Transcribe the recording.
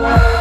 Bye.